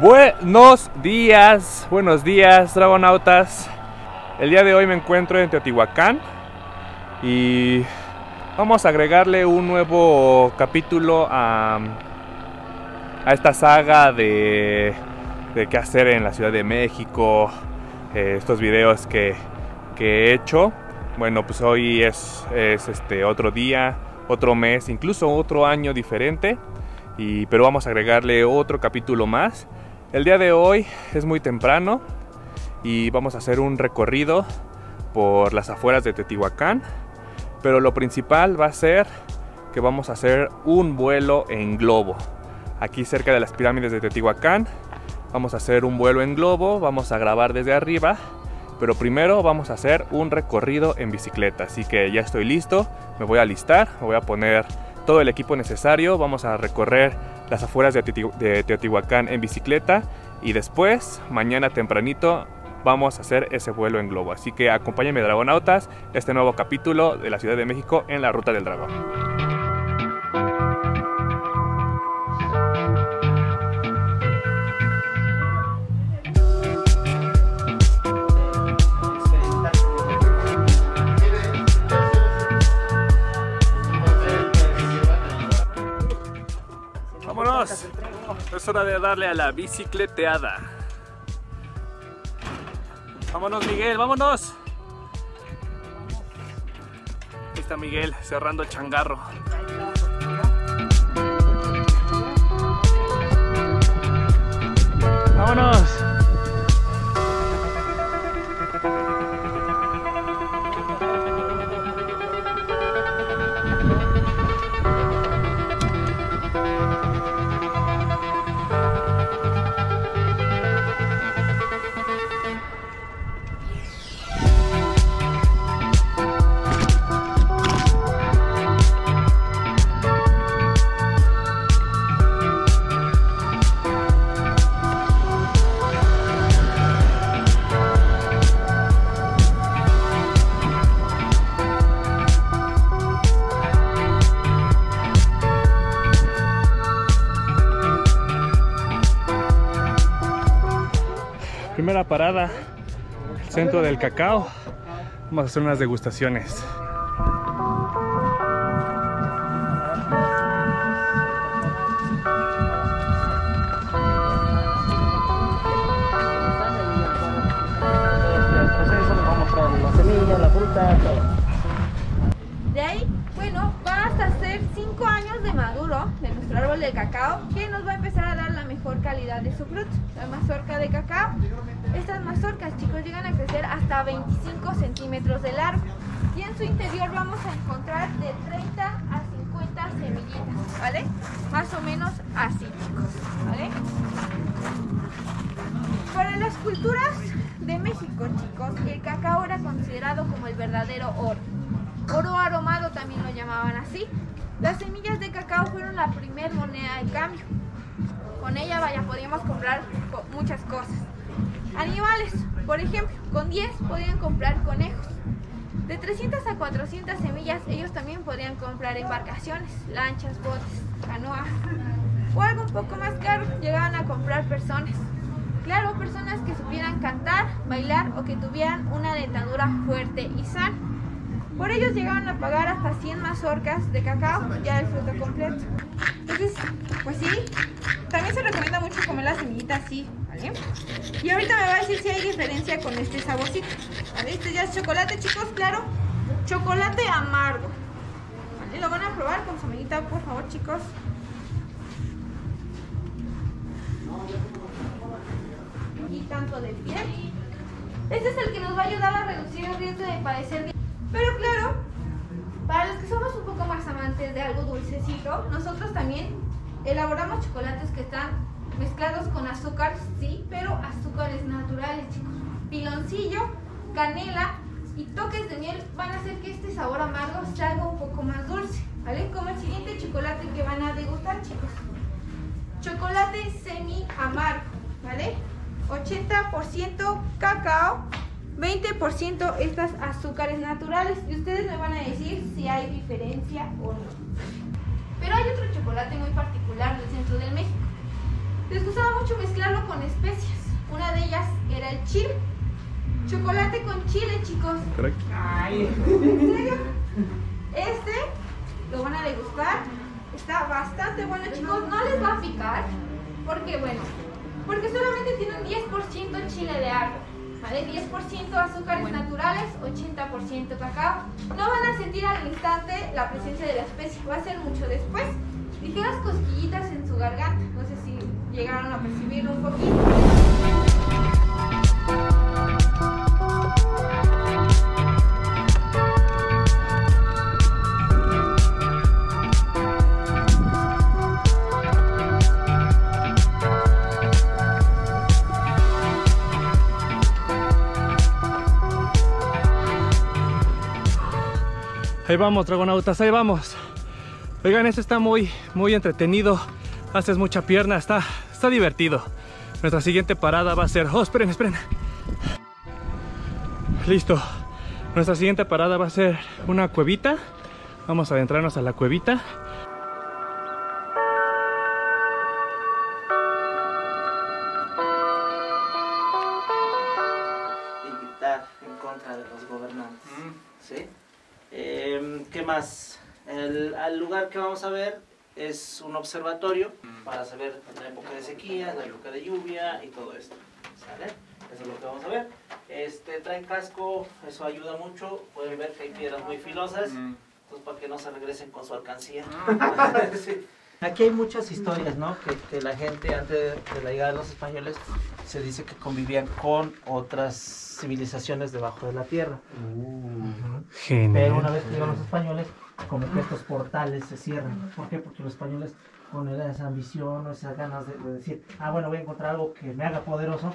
Buenos días, buenos días, dragonautas. El día de hoy me encuentro en Teotihuacán y vamos a agregarle un nuevo capítulo a, a esta saga de, de qué hacer en la Ciudad de México, eh, estos videos que, que, he hecho. Bueno, pues hoy es, es este otro día, otro mes, incluso otro año diferente. Y, pero vamos a agregarle otro capítulo más. El día de hoy es muy temprano y vamos a hacer un recorrido por las afueras de Teotihuacán, pero lo principal va a ser que vamos a hacer un vuelo en globo. Aquí cerca de las pirámides de Teotihuacán vamos a hacer un vuelo en globo, vamos a grabar desde arriba, pero primero vamos a hacer un recorrido en bicicleta. Así que ya estoy listo, me voy a alistar, me voy a poner todo el equipo necesario, vamos a recorrer las afueras de, Teotihuacán en bicicleta y después, mañana tempranito, vamos a hacer ese vuelo en globo. Así que acompáñenme dragonautas, este nuevo capítulo de la Ciudad de México en la Ruta del Dragón. De darle a la bicicleteada. Vámonos Miguel, vámonos. Ahí está Miguel cerrando changarro. Vámonos. Parada, el centro del cacao. Vamos a hacer unas degustaciones. De ahí, bueno, va hasta ser 5 años de maduro de nuestro árbol de cacao que nos va a empezar a dar la mejor calidad de su fruto, la mazorca de cacao. Estas mazorcas, chicos, llegan a crecer hasta 25 centímetros de largo. Y en su interior vamos a encontrar de 30 a 50 semillitas, ¿vale? Más o menos así, chicos, ¿vale? Para las culturas de México, chicos, el cacao era considerado como el verdadero oro. Oro aromado también lo llamaban así. Las semillas de cacao fueron la primer moneda de cambio. Con ella, vaya, podíamos comprar muchas cosas. Animales, por ejemplo, con 10 podían comprar conejos. De 300 a 400 semillas ellos también podían comprar embarcaciones, lanchas, botes, canoas. O algo un poco más caro, llegaban a comprar personas. Claro, personas que supieran cantar, bailar o que tuvieran una dentadura fuerte y sana. Por ellos llegaban a pagar hasta 100 mazorcas de cacao, ya el fruto completo. Entonces, pues sí, también se recomienda mucho comer la semillita así, ¿vale? Y ahorita me va a decir si hay diferencia con este saborcito. Este ya es chocolate, chicos, claro. Chocolate amargo. ¿Vale? Lo van a probar con su amiguita, por favor, chicos. Y tanto de piel. Este es el que nos va a ayudar a reducir el riesgo de padecer pero claro, para los que somos un amantes de algo dulcecito, nosotros también elaboramos chocolates que están mezclados con azúcar, sí, pero azúcares naturales, chicos. Piloncillo, canela y toques de miel van a hacer que este sabor amargo salga un poco más dulce, ¿vale? Como el siguiente chocolate que van a degustar, chicos. Chocolate semi amargo, ¿vale? 80% cacao, 20% estas azúcares naturales y ustedes me van a decir si hay diferencia o no. Pero hay otro chocolate muy particular del centro del México. Les gustaba mucho mezclarlo con especias. Una de ellas era el chile. Chocolate con chile, chicos. ¿En serio? Este lo van a degustar. Está bastante bueno, chicos. No les va a picar. Porque, bueno, porque solamente tiene un 10% chile de árbol. ¿Vale? 10% azúcares naturales, 80% cacao. No van a sentir al instante la presencia de la especie. Va a ser mucho después. Ligeras cosquillitas en su garganta. No sé si llegaron a percibirlo un poquito. Ahí vamos, dragonautas, ahí vamos. Oigan, esto está muy, muy entretenido. Haces mucha pierna, está, está divertido. Nuestra siguiente parada va a ser... Oh, esperen, esperen. Listo. Nuestra siguiente parada va a ser una cuevita. Vamos a adentrarnos a la cuevita. El, al lugar que vamos a ver es un observatorio para saber la época de sequía, la época de lluvia y todo esto. ¿Sale? Eso es lo que vamos a ver. Este, traen casco, eso ayuda mucho. Pueden ver que hay piedras muy filosas. Entonces, para que no se regresen con su alcancía. Sí. Aquí hay muchas historias, ¿no? Que, que la gente antes de la llegada de los españoles se dice que convivían con otras civilizaciones debajo de la tierra. Pero una vez que llegan los españoles, como que estos portales se cierran. ¿Por qué? Porque los españoles con esa ambición o esas ganas de, de decir, ah, bueno, voy a encontrar algo que me haga poderoso.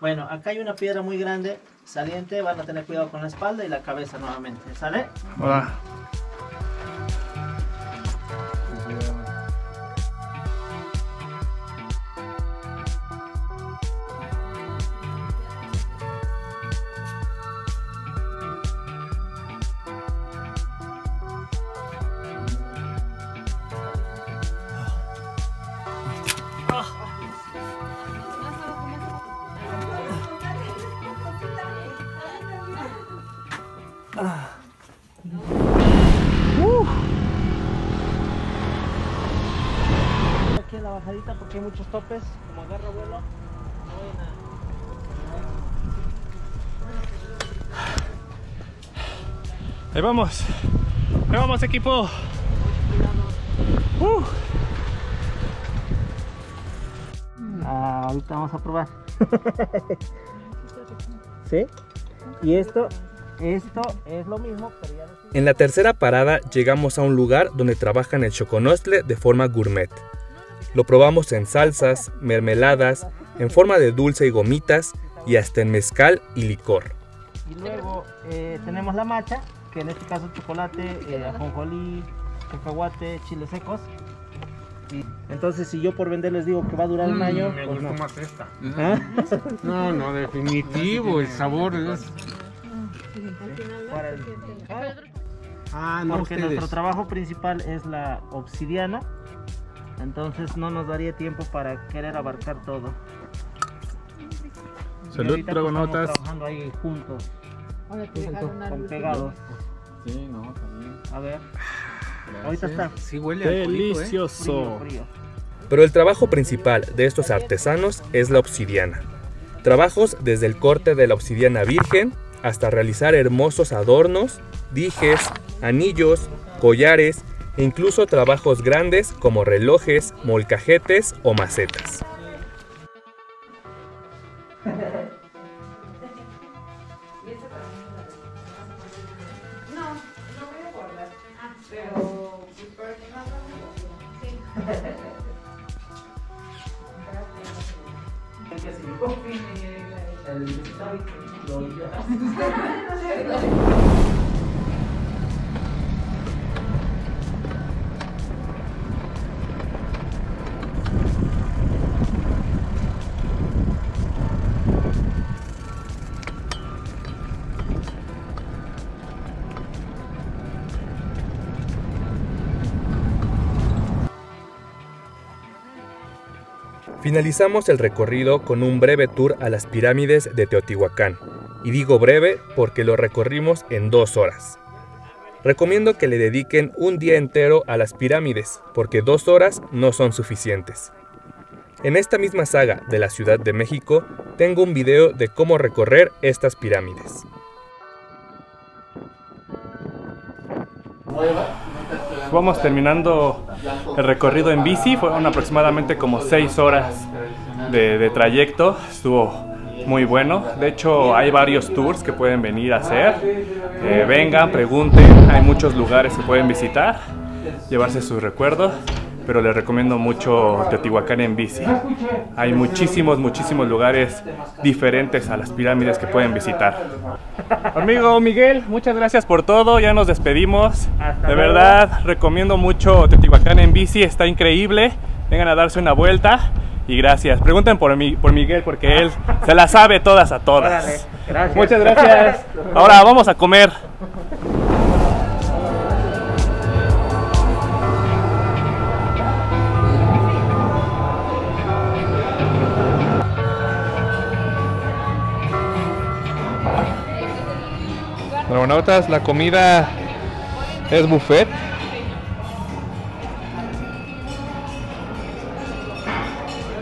Bueno, acá hay una piedra muy grande, saliente, van a tener cuidado con la espalda y la cabeza nuevamente, ¿sale? Hola. Porque hay muchos topes, como agarra vuelo, no vayan a- Ahí vamos. Ahí vamos, equipo. Uh. Ah, ahorita vamos a probar. ¿Sí? Y esto, esto es lo mismo, pero ya no En la tercera parada llegamos a un lugar donde trabajan el choconostle de forma gourmet. Lo probamos en salsas, mermeladas, en forma de dulce y gomitas y hasta en mezcal y licor. Y luego eh, tenemos la macha, que en este caso chocolate, eh, ajonjolí, cacahuate, chiles secos. Y entonces si yo por vender les digo que va a durar un año, Me pues gustó no. más esta. ¿Ah? No, no, definitivo, el sabor es... Para el- Ah, no, Porque ustedes. nuestro trabajo principal es la obsidiana, entonces no nos daría tiempo para querer abarcar todo. Y Salud, ahorita, pues, dragonautas. estamos trabajando ahí juntos, con pegados. Sí, no, también. A ver, ahorita está Sí huele a alcoholito, ¿eh? frío, frío. Pero el trabajo principal de estos artesanos es la obsidiana. Trabajos desde el corte de la obsidiana virgen hasta realizar hermosos adornos, dijes, anillos, collares e incluso trabajos grandes como relojes, molcajetes o macetas. Finalizamos el recorrido con un breve tour a las pirámides de Teotihuacán. Y digo breve porque lo recorrimos en dos horas. Recomiendo que le dediquen un día entero a las pirámides, porque dos horas no son suficientes. En esta misma saga de la Ciudad de México, tengo un video de cómo recorrer estas pirámides. Vamos terminando el recorrido en bici, fueron aproximadamente como 6 horas de, de trayecto, estuvo muy bueno. De hecho, hay varios tours que pueden venir a hacer. Eh, vengan, pregunten, hay muchos lugares que pueden visitar, llevarse sus recuerdos pero les recomiendo mucho Teotihuacán en bici. Hay muchísimos, muchísimos lugares diferentes a las pirámides que pueden visitar. Amigo Miguel, muchas gracias por todo, ya nos despedimos. De verdad, recomiendo mucho Teotihuacán en bici, está increíble. Vengan a darse una vuelta y gracias. Pregunten por, mi, por Miguel porque él se la sabe todas a todas. Muchas gracias. Ahora vamos a comer. Dragonautas, la comida es buffet.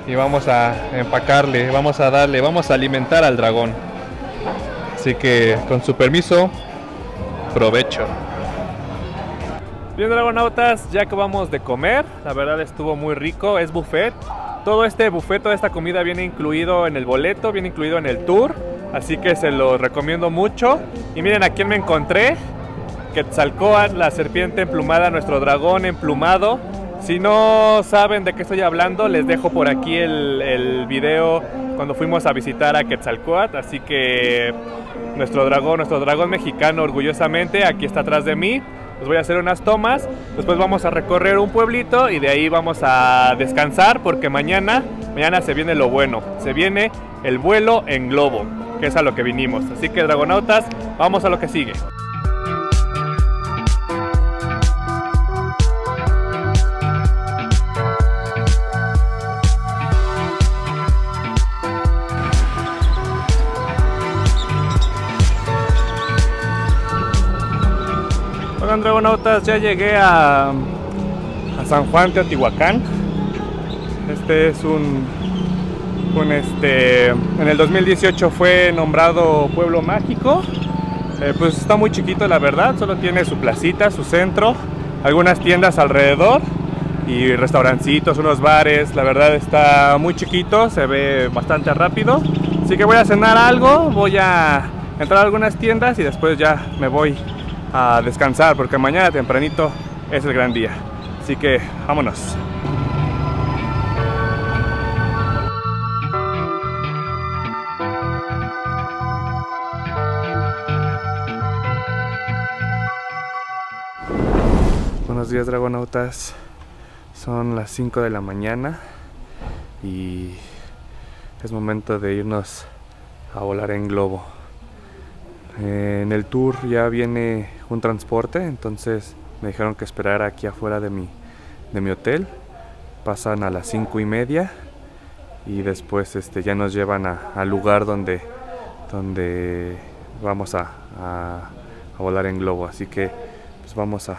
Y vamos a empacarle, vamos a darle, vamos a alimentar al dragón. Así que con su permiso, provecho. Bien dragonautas, ya acabamos de comer, la verdad estuvo muy rico, es buffet. Todo este buffet, toda esta comida viene incluido en el boleto, viene incluido en el tour. Así que se lo recomiendo mucho. Y miren a quién me encontré. Quetzalcoatl, la serpiente emplumada, nuestro dragón emplumado. Si no saben de qué estoy hablando, les dejo por aquí el, video cuando fuimos a visitar a Quetzalcoatl. Así que nuestro dragón, nuestro dragón mexicano orgullosamente, aquí está atrás de mí. Les voy a hacer unas tomas, después vamos a recorrer un pueblito y de ahí vamos a descansar porque mañana, mañana se viene lo bueno, se viene el vuelo en globo que es a lo que vinimos. Así que dragonautas, vamos a lo que sigue. Oigan dragonautas, ya llegué a, a San Juan Teotihuacán. Este es un este, en el 2018 fue nombrado Pueblo Mágico. Eh, pues está muy chiquito la verdad, solo tiene su placita, su centro, algunas tiendas alrededor y restaurancitos, unos bares. La verdad está muy chiquito, se ve bastante rápido. Así que voy a cenar algo, voy a entrar a algunas tiendas y después ya me voy a descansar porque mañana tempranito es el gran día. Así que vámonos. Buenos días dragonautas, son las 5 de la mañana y es momento de irnos a volar en globo. En el tour ya viene un transporte, entonces me dijeron que esperara aquí afuera de mi, de mi hotel. Pasan a las 5 y media y después este, ya nos llevan al lugar donde, donde vamos a, a volar en globo. Así que pues vamos a,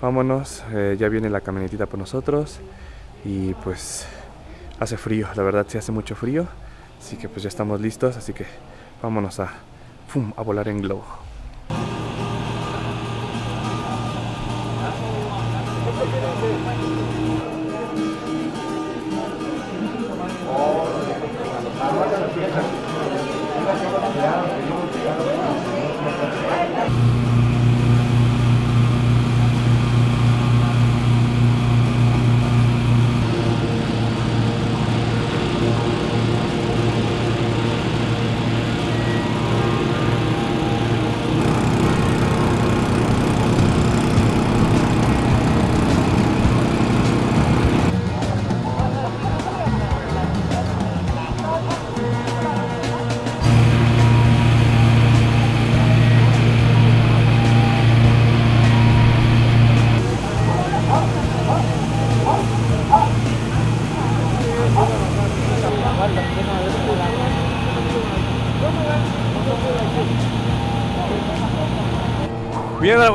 vámonos, eh, ya viene la camionetita por nosotros y pues hace frío, la verdad sí hace mucho frío, así que pues ya estamos listos, así que vámonos a, a volar en globo.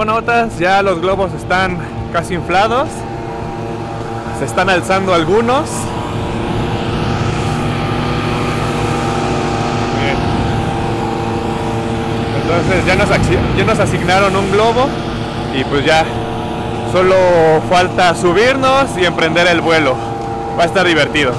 Dragonautas, ya los globos están casi inflados. Se están alzando algunos. Entonces ya nos, ya nos asignaron un globo y pues ya solo falta subirnos y emprender el vuelo. Va a estar divertido.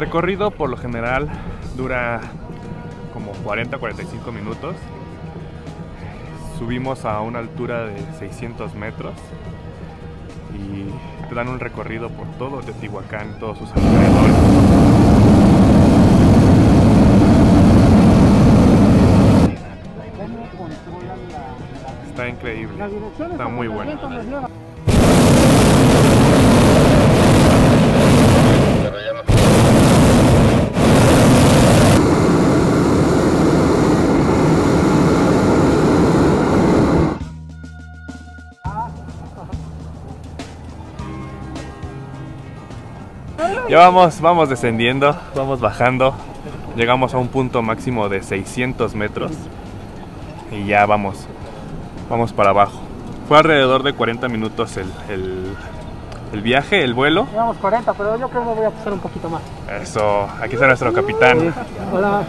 Recorrido por lo general dura como 40-45 minutos. Subimos a una altura de 600 metros y te dan un recorrido por todo Teotihuacán, todos sus alrededores. Está increíble, está muy bueno. Ya vamos, vamos descendiendo, vamos bajando. Llegamos a un punto máximo de 600 metros y ya vamos, vamos para abajo. Fue alrededor de 40 minutos el, el- el viaje, el vuelo. Llevamos 40, pero yo creo que voy a pasar un poquito más. Eso, aquí está nuestro capitán. Hola.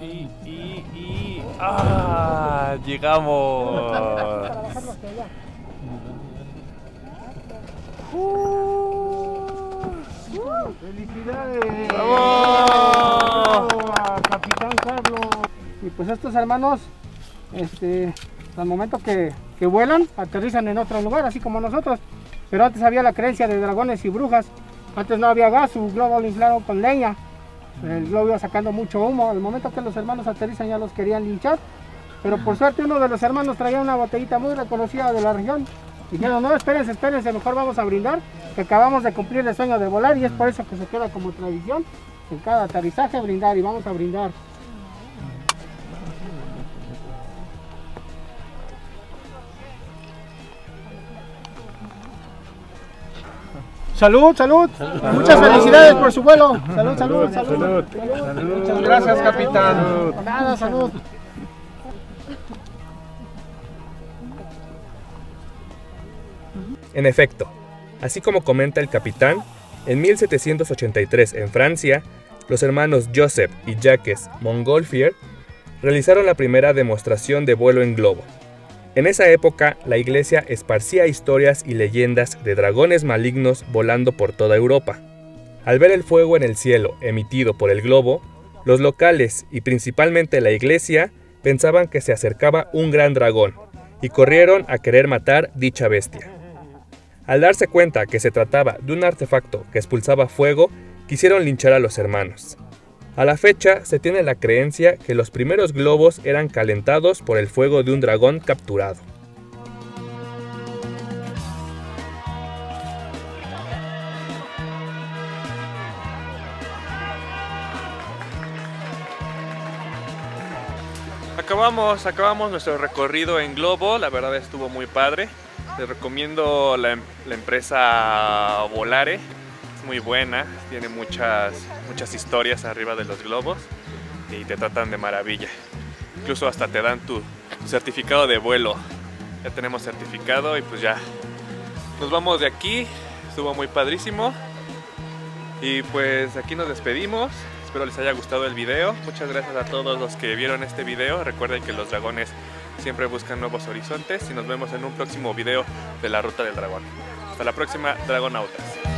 Y, y, y. ¡Ah! Llegamos. ¡Felicidades! ¡Bravo! a Capitán Carlos. Y pues estos hermanos, este, al momento que, que vuelan, aterrizan en otro lugar, así como nosotros. Pero antes había la creencia de dragones y brujas. Antes no había gas, su globo lo inflaron con leña. El globo iba sacando mucho humo. Al momento que los hermanos aterrizan ya los querían linchar. Pero por suerte uno de los hermanos traía una botellita muy reconocida de la región. Dijeron, no, espérense, espérense, mejor vamos a brindar, que acabamos de cumplir el sueño de volar y es por eso que se queda como tradición en cada aterrizaje brindar y vamos a brindar. Salud, salud. Muchas felicidades por su vuelo. Salud, salud, salud. Muchas gracias, capitán. Nada, salud. En efecto, así como comenta el capitán, en 1783 en Francia, los hermanos Joseph y Jacques Montgolfier realizaron la primera demostración de vuelo en globo. En esa época, la iglesia esparcía historias y leyendas de dragones malignos volando por toda Europa. Al ver el fuego en el cielo emitido por el globo, los locales y principalmente la iglesia pensaban que se acercaba un gran dragón y corrieron a querer matar dicha bestia. Al darse cuenta que se trataba de un artefacto que expulsaba fuego, quisieron linchar a los hermanos. A la fecha se tiene la creencia que los primeros globos eran calentados por el fuego de un dragón capturado. Acabamos, acabamos nuestro recorrido en globo, la verdad estuvo muy padre. Les recomiendo la, la empresa Volare, muy buena, tiene muchas, muchas historias arriba de los globos y te tratan de maravilla. Incluso hasta te dan tu, tu certificado de vuelo. Ya tenemos certificado y pues ya nos vamos de aquí, estuvo muy padrísimo. Y pues aquí nos despedimos. Espero les haya gustado el video. Muchas gracias a todos los que vieron este video. Recuerden que los dragones siempre buscan nuevos horizontes y nos vemos en un próximo video de la Ruta del Dragón. Hasta la próxima, Dragonautas.